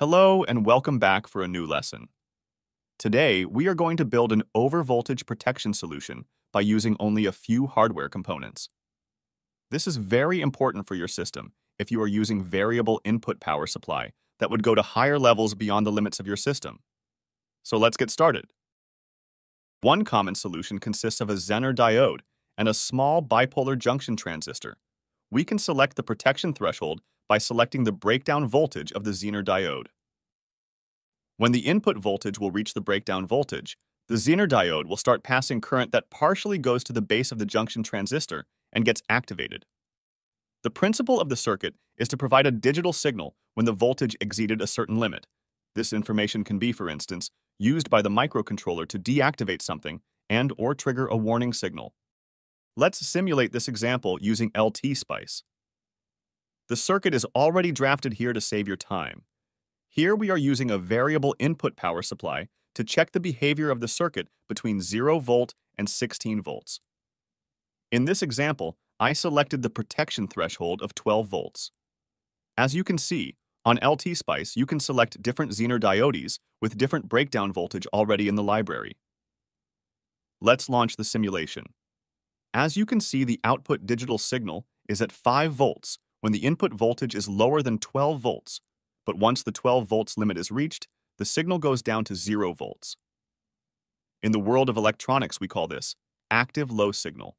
Hello and welcome back for a new lesson. Today, we are going to build an overvoltage protection solution by using only a few hardware components. This is very important for your system if you are using variable input power supply that would go to higher levels beyond the limits of your system. So let's get started. One common solution consists of a Zener diode and a small bipolar junction transistor. We can select the protection threshold by selecting the breakdown voltage of the Zener diode. When the input voltage will reach the breakdown voltage, the Zener diode will start passing current that partially goes to the base of the junction transistor and gets activated. The principle of the circuit is to provide a digital signal when the voltage exceeded a certain limit. This information can be, for instance, used by the microcontroller to deactivate something and or trigger a warning signal. Let's simulate this example using LT-Spice. The circuit is already drafted here to save your time. Here we are using a variable input power supply to check the behavior of the circuit between 0 volt and 16 volts. In this example, I selected the protection threshold of 12 volts. As you can see, on LT-Spice, you can select different Zener diodes with different breakdown voltage already in the library. Let's launch the simulation. As you can see, the output digital signal is at 5 volts when the input voltage is lower than 12 volts, but once the 12 volts limit is reached, the signal goes down to 0 volts. In the world of electronics, we call this active low signal.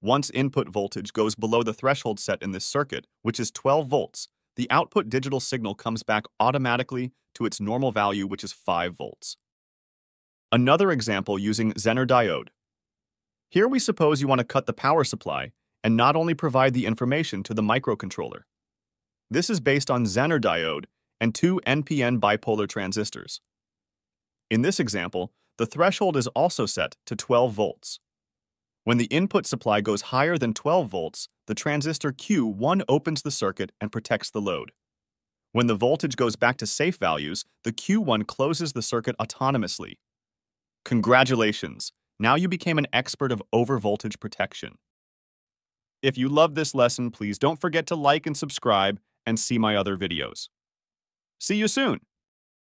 Once input voltage goes below the threshold set in this circuit, which is 12 volts, the output digital signal comes back automatically to its normal value, which is 5 volts. Another example using Zener diode. Here we suppose you want to cut the power supply and not only provide the information to the microcontroller. This is based on Zener diode and two NPN bipolar transistors. In this example, the threshold is also set to 12 volts. When the input supply goes higher than 12 volts, the transistor Q1 opens the circuit and protects the load. When the voltage goes back to safe values, the Q1 closes the circuit autonomously. Congratulations! Now you became an expert of overvoltage protection. If you love this lesson, please don't forget to like and subscribe and see my other videos. See you soon!